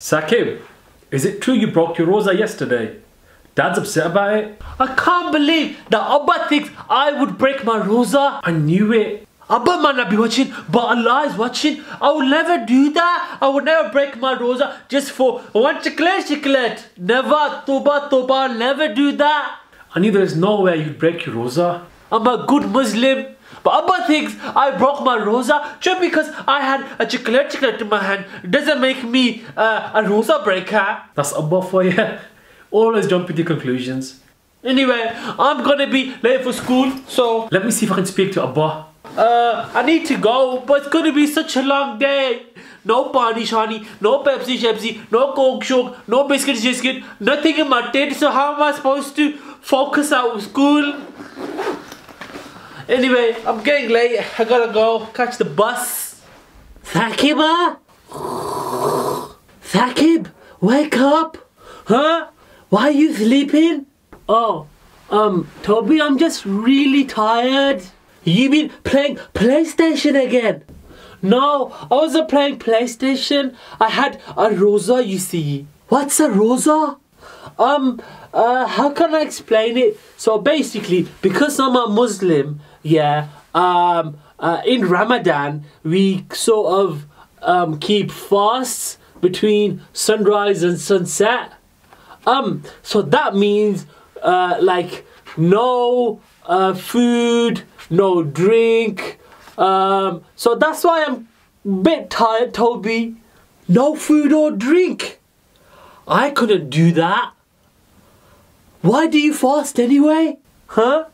Saqib, is it true you broke your rosa yesterday? Dad's upset about it. I can't believe that Abba thinks I would break my rosa. I knew it. Abba might not be watching, but Allah is watching. I will never do that. I would never break my rosa just for one chocolate chocolate. Never, toba toba, never do that. I knew there's no way you'd break your rosa. I'm a good Muslim. But Abba thinks I broke my rosa just because I had a chocolate chocolate in my hand. Doesn't make me uh, a rosa breaker. That's Abba for you. Always jumping to conclusions. Anyway, I'm gonna be late for school, so Let me see if I can speak to Abba. uh, I need to go. But it's gonna be such a long day. No pani shani, no Pepsi Shepsi, no Coke Shoke, no biscuit biscuit, nothing in my tent. So how am I supposed to focus at school? Anyway, I'm getting late. I gotta go catch the bus. Thakiba? Thakib, wake up. Huh? Why are you sleeping? Oh, um, Toby, I'm just really tired. You been playing PlayStation again? No, I wasn't playing PlayStation. I had a rosa, you see. What's a rosa? Um, uh, how can I explain it? So basically, because I'm a Muslim, yeah, um, uh, in Ramadan, we sort of um, keep fasts between sunrise and sunset. Um, so that means uh, like no uh, food, no drink. Um, so that's why I'm a bit tired, Toby. No food or drink. I couldn't do that. Why do you fast anyway? Huh?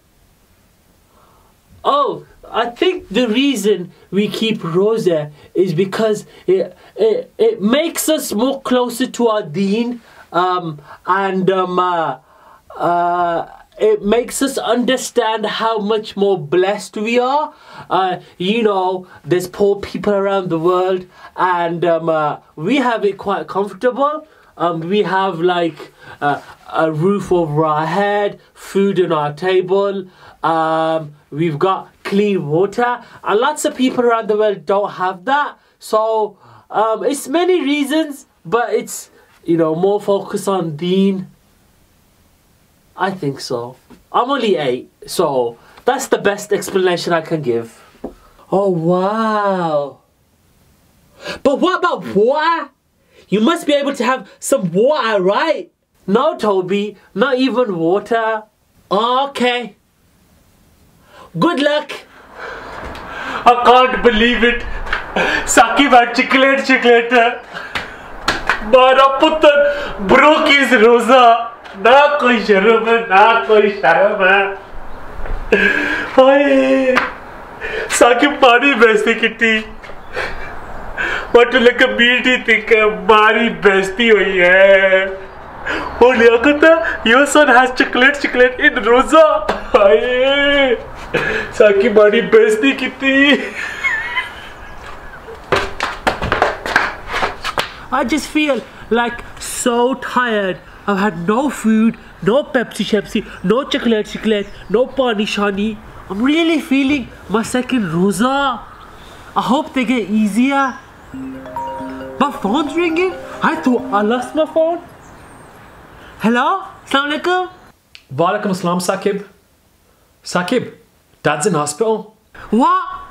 Oh, I think the reason we keep Rosa is because it, it, it makes us more closer to our deen um, and um, uh, uh, it makes us understand how much more blessed we are. Uh, you know, there's poor people around the world, and um, uh, we have it quite comfortable. Um, we have like uh, a roof over our head, food on our table. Um, we've got clean water, and lots of people around the world don't have that. So um, it's many reasons, but it's you know more focus on deen. I think so. I'm only eight, so that's the best explanation I can give. Oh wow! But what about water? You must be able to have some water, right? No, Toby, not even water. Okay. Good luck. I can't believe it. Saki had chocolate, chocolate. मारा पुत्र broke his rosa. ना कोई शर्म है ना कोई शर्म है हाय साकी पानी बेइज्जती किटी Beauty think हमारी बेइज्जती हुई है ओ Liaquat your son has chocolate chocolate in rosa हाय साकी बड़ी बेइज्जती किती I just feel like so tired. I've had no food, no Pepsi Shepsi, no chocolate chocolate, no pani shani. I'm really feeling my second rosa. I hope they get easier. My phone's ringing. I thought I lost my phone. Hello? Assalamu alaikum. Walaikum assalam, Saqib. Saqib, Dad's in hospital. What?